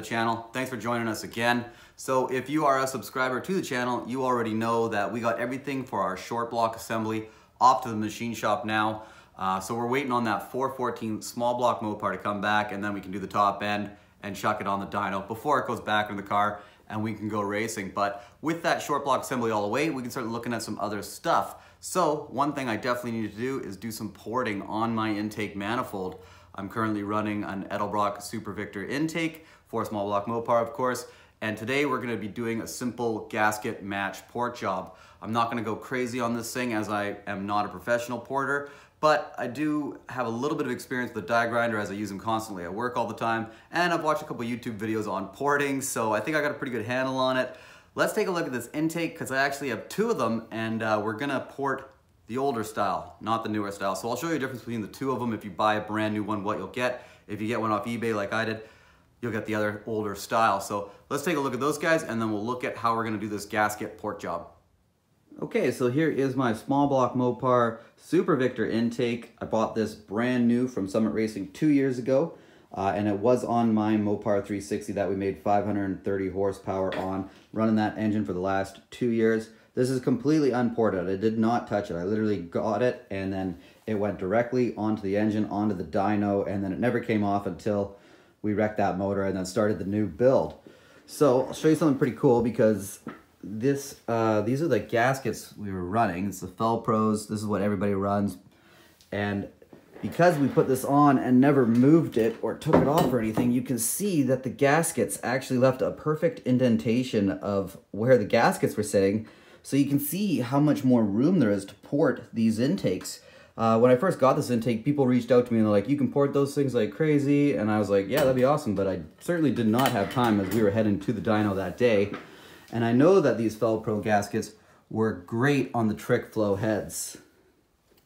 the channel. Thanks for joining us again. So if you are a subscriber to the channel, you already know that we got everything for our short block assembly off to the machine shop now. Uh, so we're waiting on that 414 small block Mopar to come back and then we can do the top end and chuck it on the dyno before it goes back in the car and we can go racing. But with that short block assembly all the way, we can start looking at some other stuff. So one thing I definitely need to do is do some porting on my intake manifold. I'm currently running an Edelbrock Super Victor intake for small block Mopar, of course. And today we're gonna be doing a simple gasket match port job. I'm not gonna go crazy on this thing as I am not a professional porter, but I do have a little bit of experience with the die grinder as I use them constantly at work all the time. And I've watched a couple YouTube videos on porting, so I think I got a pretty good handle on it. Let's take a look at this intake because I actually have two of them and uh, we're gonna port the older style, not the newer style. So I'll show you the difference between the two of them. If you buy a brand new one, what you'll get. If you get one off eBay like I did, you'll get the other older style. So let's take a look at those guys and then we'll look at how we're gonna do this gasket port job. Okay, so here is my small block Mopar Super Victor intake. I bought this brand new from Summit Racing two years ago. Uh, and it was on my Mopar 360 that we made 530 horsepower on, running that engine for the last two years. This is completely unported. I did not touch it. I literally got it and then it went directly onto the engine, onto the dyno, and then it never came off until we wrecked that motor and then started the new build. So I'll show you something pretty cool because this uh, these are the gaskets we were running. It's the Fel-Pros. This is what everybody runs. And because we put this on and never moved it or took it off or anything, you can see that the gaskets actually left a perfect indentation of where the gaskets were sitting so you can see how much more room there is to port these intakes. Uh, when I first got this intake, people reached out to me and they're like, you can port those things like crazy. And I was like, yeah, that'd be awesome. But I certainly did not have time as we were heading to the dyno that day. And I know that these Fel-Pro gaskets were great on the Trick Flow heads.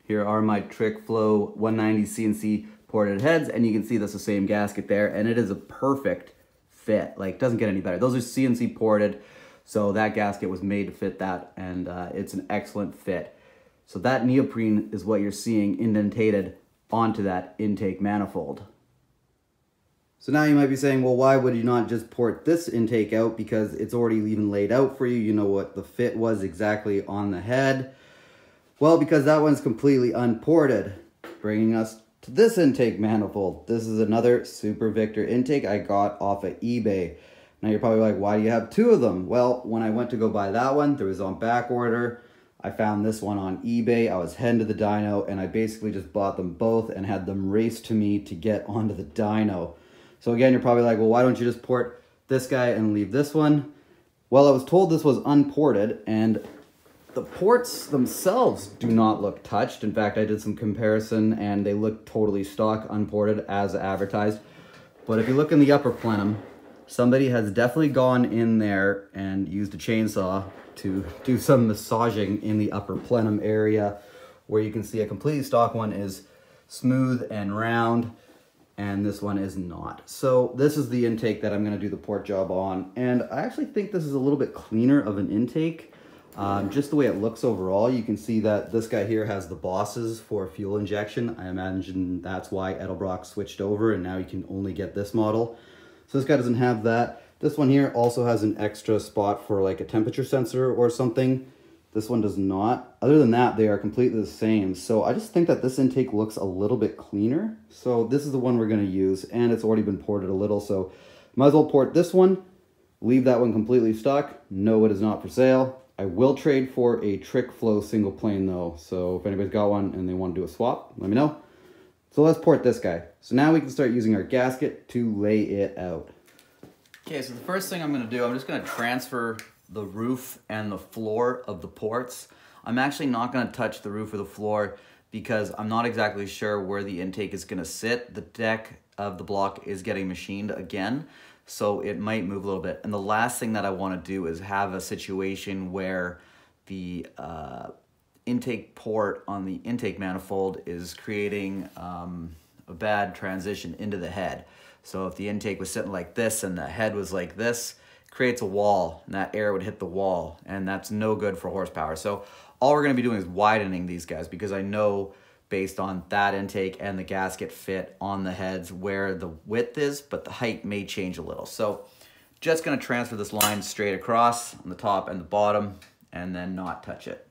Here are my Trick Flow 190 CNC ported heads. And you can see that's the same gasket there. And it is a perfect fit. Like, doesn't get any better. Those are CNC ported. So that gasket was made to fit that and uh, it's an excellent fit. So that neoprene is what you're seeing indentated onto that intake manifold. So now you might be saying, well, why would you not just port this intake out because it's already even laid out for you. You know what the fit was exactly on the head. Well, because that one's completely unported, bringing us to this intake manifold. This is another Super Victor intake I got off of eBay. Now you're probably like, why do you have two of them? Well, when I went to go buy that one, there was on back order. I found this one on eBay. I was heading to the dyno and I basically just bought them both and had them race to me to get onto the dyno. So again, you're probably like, well, why don't you just port this guy and leave this one? Well, I was told this was unported and the ports themselves do not look touched. In fact, I did some comparison and they look totally stock unported as advertised. But if you look in the upper plenum, somebody has definitely gone in there and used a chainsaw to do some massaging in the upper plenum area where you can see a completely stock one is smooth and round and this one is not. So this is the intake that I'm gonna do the port job on. And I actually think this is a little bit cleaner of an intake. Um, just the way it looks overall, you can see that this guy here has the bosses for fuel injection. I imagine that's why Edelbrock switched over and now you can only get this model. So this guy doesn't have that. This one here also has an extra spot for like a temperature sensor or something. This one does not. Other than that, they are completely the same. So I just think that this intake looks a little bit cleaner. So this is the one we're gonna use and it's already been ported a little. So might as well port this one, leave that one completely stuck. No, it is not for sale. I will trade for a Trick Flow single plane though. So if anybody's got one and they want to do a swap, let me know. So let's port this guy. So now we can start using our gasket to lay it out. Okay, so the first thing I'm gonna do, I'm just gonna transfer the roof and the floor of the ports. I'm actually not gonna touch the roof or the floor because I'm not exactly sure where the intake is gonna sit. The deck of the block is getting machined again, so it might move a little bit. And the last thing that I wanna do is have a situation where the uh, intake port on the intake manifold is creating um, a bad transition into the head. So if the intake was sitting like this and the head was like this, creates a wall and that air would hit the wall and that's no good for horsepower. So all we're gonna be doing is widening these guys because I know based on that intake and the gasket fit on the heads where the width is, but the height may change a little. So just gonna transfer this line straight across on the top and the bottom and then not touch it.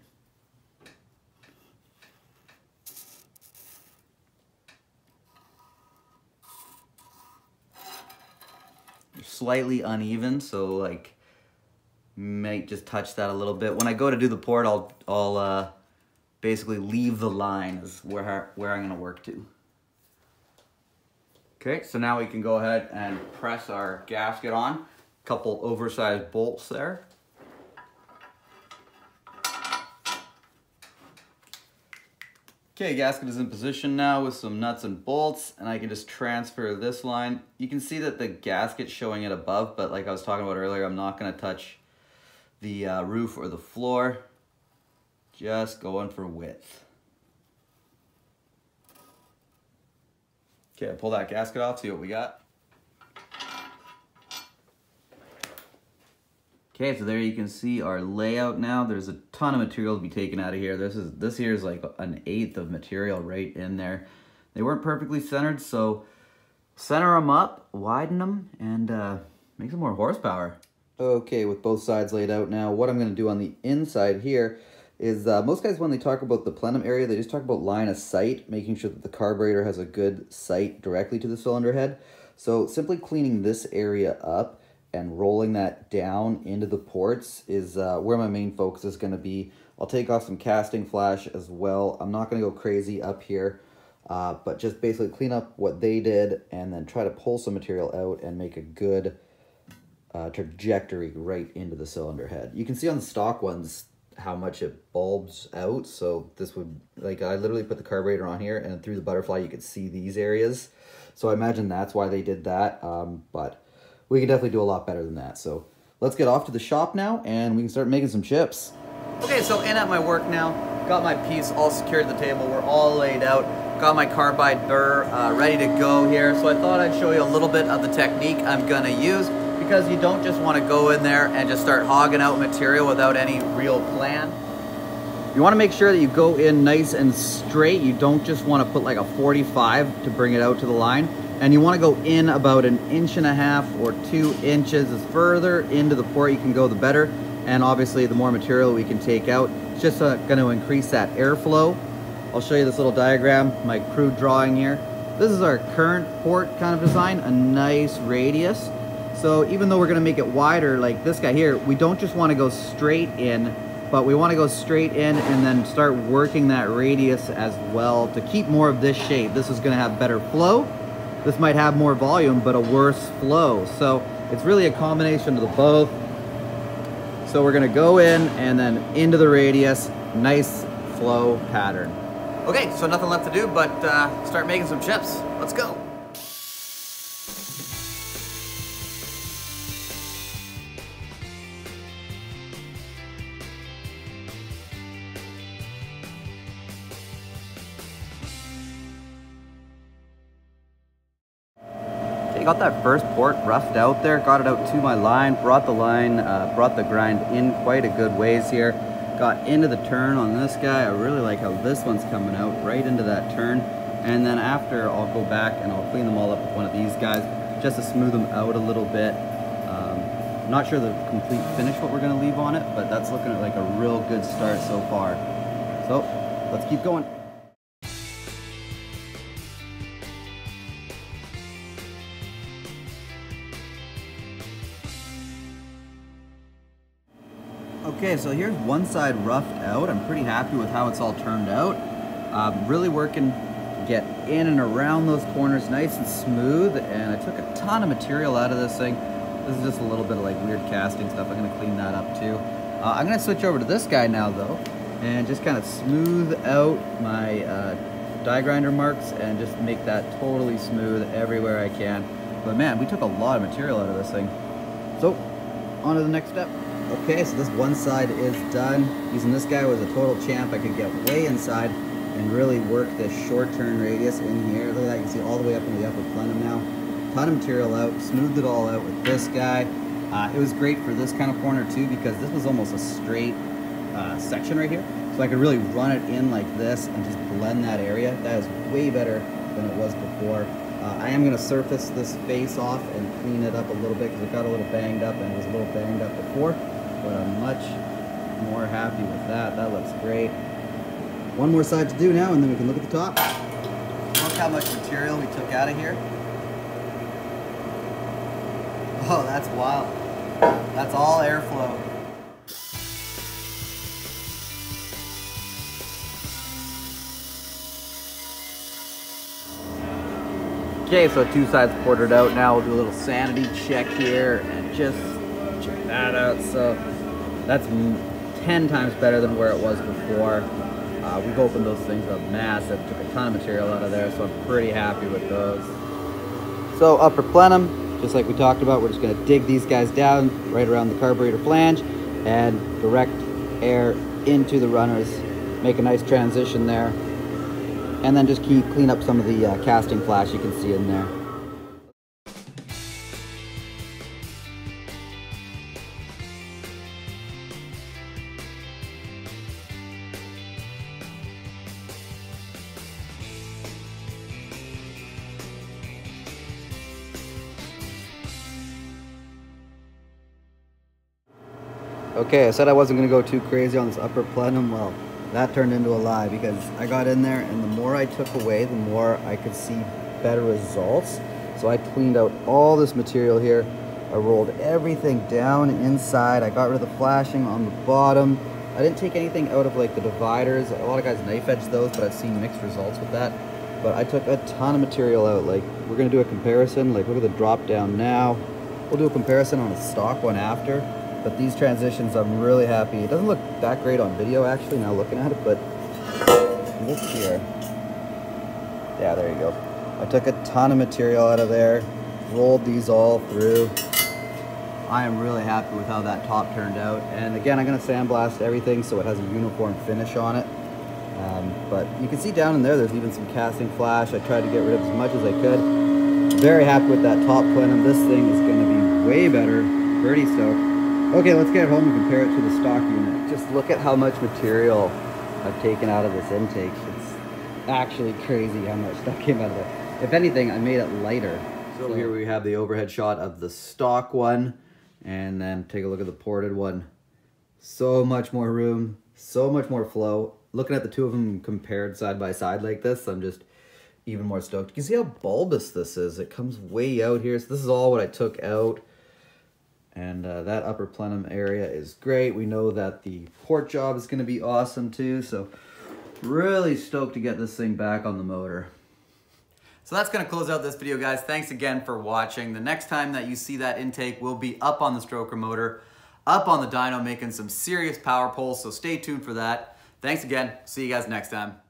Slightly uneven, so like might just touch that a little bit. When I go to do the port, I'll, I'll uh, basically leave the line is where, where I'm gonna work to. Okay, so now we can go ahead and press our gasket on. Couple oversized bolts there. Okay, gasket is in position now with some nuts and bolts, and I can just transfer this line. You can see that the gasket's showing it above, but like I was talking about earlier, I'm not gonna touch the uh, roof or the floor. Just going for width. Okay, pull that gasket off, see what we got. Okay, so there you can see our layout now. There's a ton of material to be taken out of here. This is this here is like an eighth of material right in there. They weren't perfectly centered, so center them up, widen them, and uh, make some more horsepower. Okay, with both sides laid out now, what I'm going to do on the inside here is uh, most guys, when they talk about the plenum area, they just talk about line of sight, making sure that the carburetor has a good sight directly to the cylinder head. So simply cleaning this area up and rolling that down into the ports is uh, where my main focus is going to be. I'll take off some casting flash as well. I'm not going to go crazy up here, uh, but just basically clean up what they did and then try to pull some material out and make a good uh, trajectory right into the cylinder head. You can see on the stock ones how much it bulbs out. So this would, like I literally put the carburetor on here and through the butterfly you could see these areas. So I imagine that's why they did that. Um, but we can definitely do a lot better than that. So let's get off to the shop now and we can start making some chips. Okay, so in at my work now. Got my piece all secured to the table. We're all laid out. Got my carbide burr uh, ready to go here. So I thought I'd show you a little bit of the technique I'm gonna use because you don't just want to go in there and just start hogging out material without any real plan. You want to make sure that you go in nice and straight. You don't just want to put like a 45 to bring it out to the line. And you want to go in about an inch and a half or two inches. As further into the port you can go, the better. And obviously the more material we can take out, it's just uh, going to increase that airflow. I'll show you this little diagram, my crude drawing here. This is our current port kind of design, a nice radius. So even though we're gonna make it wider, like this guy here, we don't just wanna go straight in, but we wanna go straight in and then start working that radius as well to keep more of this shape. This is gonna have better flow. This might have more volume, but a worse flow. So it's really a combination of the both. So we're gonna go in and then into the radius, nice flow pattern. Okay, so nothing left to do but uh, start making some chips. Let's go. Got that first port roughed out there, got it out to my line, brought the line, uh, brought the grind in quite a good ways here. Got into the turn on this guy. I really like how this one's coming out right into that turn. And then after, I'll go back and I'll clean them all up with one of these guys just to smooth them out a little bit. Um, not sure the complete finish what we're gonna leave on it, but that's looking like a real good start so far. So let's keep going. Okay, so here's one side roughed out. I'm pretty happy with how it's all turned out. Um, really working to get in and around those corners nice and smooth, and I took a ton of material out of this thing. This is just a little bit of like weird casting stuff. I'm gonna clean that up too. Uh, I'm gonna switch over to this guy now though, and just kind of smooth out my uh, die grinder marks and just make that totally smooth everywhere I can. But man, we took a lot of material out of this thing. So, on to the next step. Okay, so this one side is done. Using this guy was a total champ. I could get way inside and really work this short turn radius in here. Look at that, you can see all the way up in the upper plenum now. Ton of material out, smoothed it all out with this guy. Uh, it was great for this kind of corner too because this was almost a straight uh, section right here. So I could really run it in like this and just blend that area. That is way better than it was before. Uh, I am gonna surface this face off and clean it up a little bit because it got a little banged up and it was a little banged up before, but I'm much more happy with that. That looks great. One more side to do now and then we can look at the top. Look how much material we took out of here. Oh, that's wild. That's all airflow. Okay, so two sides ported out. Now we'll do a little sanity check here and just check that out. So that's 10 times better than where it was before. Uh, we've opened those things up massive, took a ton of material out of there, so I'm pretty happy with those. So upper plenum, just like we talked about, we're just gonna dig these guys down right around the carburetor flange and direct air into the runners, make a nice transition there and then just keep clean up some of the uh, casting flash you can see in there. Okay, I said I wasn't going to go too crazy on this upper plenum. Well, that turned into a lie because I got in there and the more I took away, the more I could see better results. So I cleaned out all this material here. I rolled everything down inside. I got rid of the flashing on the bottom. I didn't take anything out of like the dividers. A lot of guys knife edge those, but I've seen mixed results with that. But I took a ton of material out. Like we're gonna do a comparison. Like look at the drop down now. We'll do a comparison on a stock one after. But these transitions, I'm really happy. It doesn't look that great on video, actually, now looking at it, but look here. Yeah, there you go. I took a ton of material out of there, rolled these all through. I am really happy with how that top turned out. And again, I'm gonna sandblast everything so it has a uniform finish on it. Um, but you can see down in there, there's even some casting flash. I tried to get rid of as much as I could. Very happy with that top plenum. This thing is gonna be way better. Pretty stoked. Okay, let's get home and compare it to the stock unit. Just look at how much material I've taken out of this intake. It's actually crazy how much stuff came out of it. If anything, I made it lighter. So, so here we have the overhead shot of the stock one, and then take a look at the ported one. So much more room, so much more flow. Looking at the two of them compared side by side like this, I'm just even more stoked. You can see how bulbous this is. It comes way out here. So this is all what I took out. And uh, that upper plenum area is great. We know that the port job is going to be awesome too. So really stoked to get this thing back on the motor. So that's going to close out this video, guys. Thanks again for watching. The next time that you see that intake will be up on the stroker motor, up on the dyno, making some serious power pulls. So stay tuned for that. Thanks again. See you guys next time.